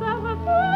never